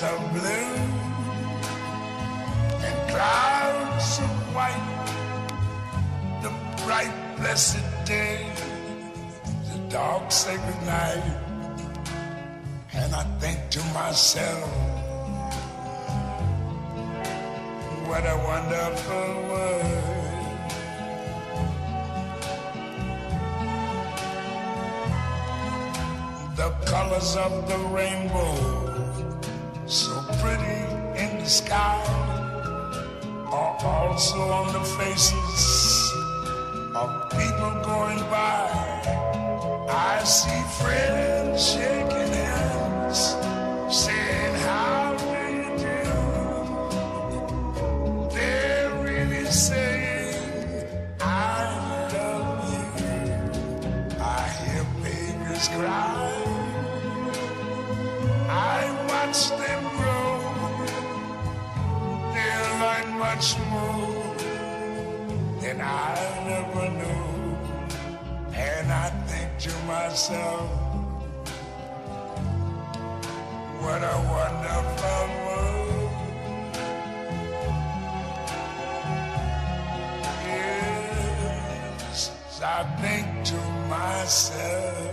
skies blue and clouds of white. The bright, blessed day, the dark, sacred night. And I think to myself, what a wonderful world. The colors of the rainbow, so pretty in the sky, are also on the faces of people going by. I see friends shaking hands, saying, How do you do? They're really saying, I love you. I hear babies cry. I watch much more than I never knew. And I think to myself, what a wonderful world. Yes, I think to myself.